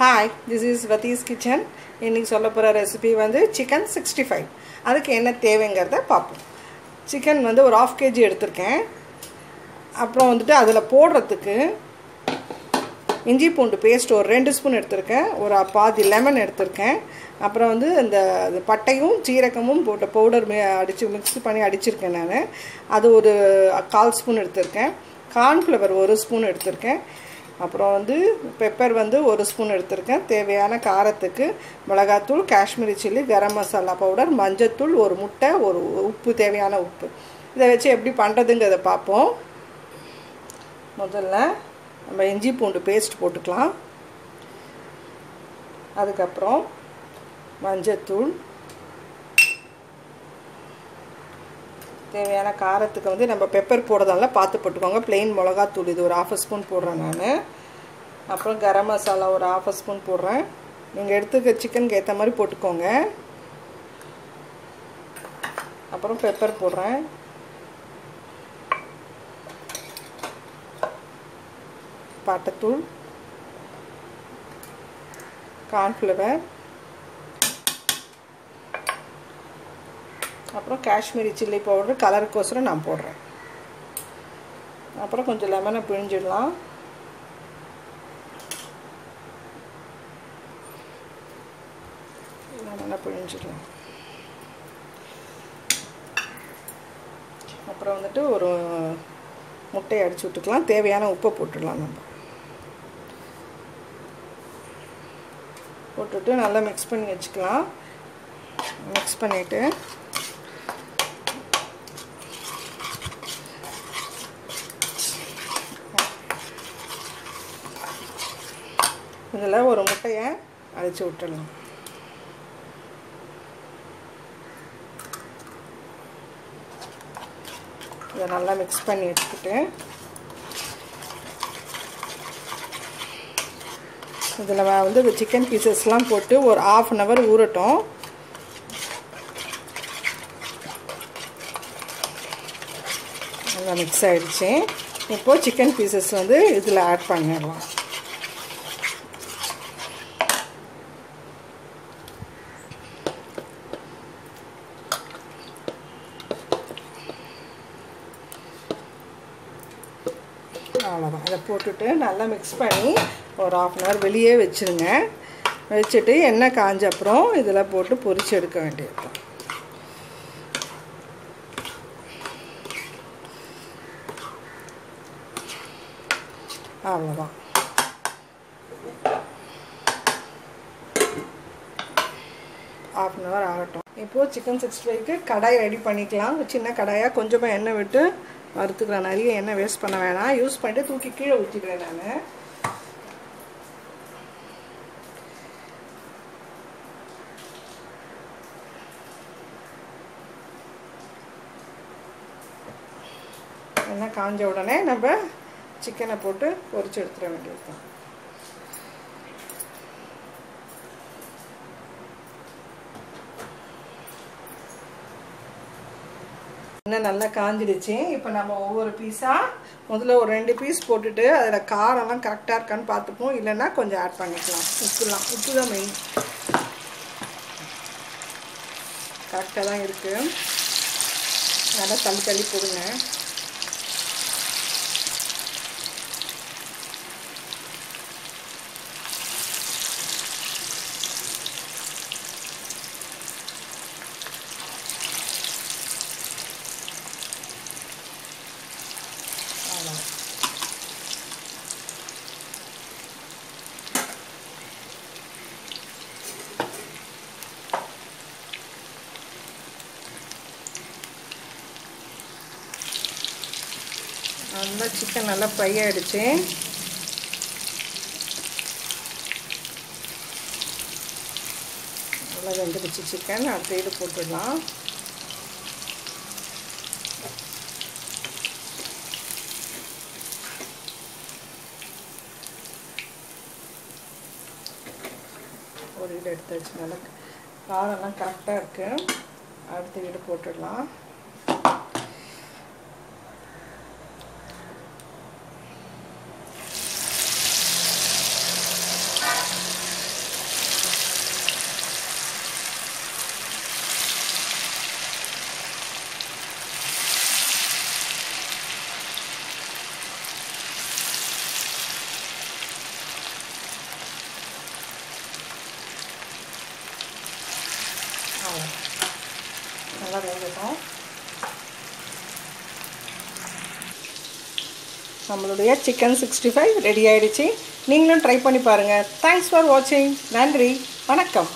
Hi this is வத்தீஸ் kitchen இன்றைக்கி சொல்ல போகிற ரெசிபி வந்து சிக்கன் சிக்ஸ்டி ஃபைவ் அதுக்கு என்ன தேவைங்கிறத பார்ப்போம். சிக்கன் வந்து ஒரு ஆஃப் கேஜி எடுத்திருக்கேன். அப்புறம் வந்துட்டு அதில் போடுறதுக்கு இஞ்சி பூண்டு பேஸ்ட் ஒரு ரெண்டு ஸ்பூன் எடுத்திருக்கேன். ஒரு பாதி லெமன் எடுத்திருக்கேன். அப்புறம் வந்து அந்த அது பட்டையும் சீரகமும் போட்ட பவுடர் மே அடித்து மிக்ஸ் பண்ணி அடிச்சிருக்கேன் நான். அது ஒரு கால் ஸ்பூன் எடுத்திருக்கேன். கார்ன்ஃப்ளவர் ஒரு ஸ்பூன் எடுத்திருக்கேன். அப்புறம் வந்து பெப்பர் வந்து ஒரு ஸ்பூன் எடுத்திருக்கேன். தேவையான காரத்துக்கு மிளகாத்தூள் காஷ்மீரி சில்லி கரம் மசாலா பவுடர் மஞ்சத்தூள் ஒரு முட்டை ஒரு உப்பு தேவையான உப்பு. இதை வச்சு எப்படி பண்ணுறதுங்கிறத பார்ப்போம். முதல்ல நம்ம இஞ்சி பூண்டு பேஸ்ட் போட்டுக்கலாம். அதுக்கப்புறம் மஞ்சத்தூள். தேவையான காரத்துக்கு வந்து நம்ம பெப்பர் போடுறதால பார்த்து போட்டுக்கோங்க. பிளெயின் மிளகாத்தூள் இது ஒரு ஆஃப் ஸ்பூன் போடுறேன் நான். அப்புறம் கரம் மசாலா ஒரு ஆஃப் ஸ்பூன் போடுறேன். நீங்கள் எடுத்துக்க சிக்கனுக்கு ஏற்ற மாதிரி போட்டுக்கோங்க. அப்புறம் பெப்பர் போடுறேன். பாட்டத்தூள். கார்ன்ஃப்ளவர் அப்புறம் காஷ்மீரி சில்லி பவுடர் கலருக்கோசரம் நான் போடுறேன். அப்புறம் கொஞ்சம் லெமனை பிழிஞ்சிடலாம். நல்லா பிழிஞ்சிடலாம் அப்புறம் வந்துட்டு ஒரு முட்டையை அடிச்சு விட்டுக்கலாம். தேவையான உப்பை போட்டுடலாம் நம்ம. போட்டுட்டு நல்லா மிக்ஸ் பண்ணி வச்சுக்கலாம். மிக்ஸ் பண்ணிவிட்டு இதில் ஒரு முட்டையை அடித்து விட்டுடலாம். இதை நல்லா மிக்ஸ் பண்ணி வச்சுக்கிட்டு இதில் வந்து சிக்கன் பீசஸ்லாம் போட்டு ஒரு ஆஃப் அன் ஹவர் ஊறட்டும். நல்லா மிக்ஸ் ஆகிடுச்சு இப்போது சிக்கன் பீசஸ் வந்து இதில் ஆட் பண்ணிடலாம். அதை போட்டுட்டு நல்லா மிக்ஸ் பண்ணி ஒரு ஆஃப் அன் ஹவர் வெளியே வச்சுருங்க. வச்சுட்டு எண்ணெய் காஞ்ச அப்புறம் இதில் போட்டு பொரிச்சு எடுக்க வேண்டியது. அவ்வளோதான் ஆஃப் அன் ஹவர் ஆகட்டும். இப்போது சிக்கன் சிக்ஸ்டி ஃபைவ்க்கு கடாய் ரெடி பண்ணிக்கலாம். சின்ன கடாயாக கொஞ்சமாக எண்ணெய் விட்டு வறுத்துக்கிறேன். நிறைய எண்ணெய் வேஸ்ட் பண்ண வேணாம். யூஸ் பண்ணிட்டு தூக்கி கீழே ஊற்றிக்கிறேன் நான். எண்ணெய் காஞ்ச உடனே நம்ம சிக்கனை போட்டு பொரிச்சு எடுத்துட வேண்டியது தான் இன்னும் நல்லா காஞ்சிடுச்சு. இப்போ நம்ம ஒவ்வொரு பீஸாக முதல்ல ஒரு ரெண்டு பீஸ் போட்டுட்டு அதில் காரம்லாம் கரெக்டாக இருக்கான்னு பார்த்துப்போம். இல்லைன்னா கொஞ்சம் ஆட் பண்ணிக்கலாம். உப்புலாம். உப்பு தான் மெயின் கரெக்டாக தான் இருக்குது நல்லா தள்ளி தள்ளி போடுங்க. நல்லா சிக்கன் நல்லா ஃப்ரை ஆகிடுச்சு நல்லா வெந்துடுச்சு சிக்கன் அடுத்த இது போட்டுடலாம். ஒரு வீடு எடுத்து வச்சு நல்லா காரம்லாம் கரெக்டாக இருக்குது அடுத்த வீடு போட்டுடலாம். நல்லா வேகட்டும். நம்மளுடைய சிக்கன் சிக்ஸ்டி ஃபைவ் ரெடி ஆகிடுச்சு நீங்களும் ட்ரை பண்ணி பாருங்கள் தேங்க்ஸ் ஃபார் வாட்சிங் நன்றி. வணக்கம்.